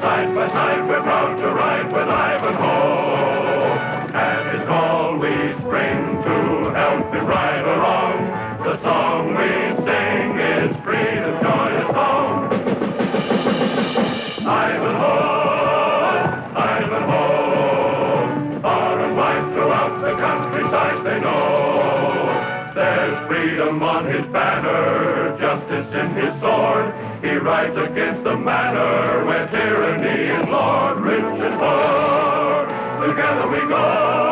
Side by side we're proud to ride with Ivanhoe. And it's all we spring to help him ride along. The song we sing is freedom's joyous song. Ivanhoe, Ivanhoe. Far and wide throughout the countryside they know. There's freedom on his banner justice in his sword. He rides against the manor where tyranny is lord, rich and poor. Together we go.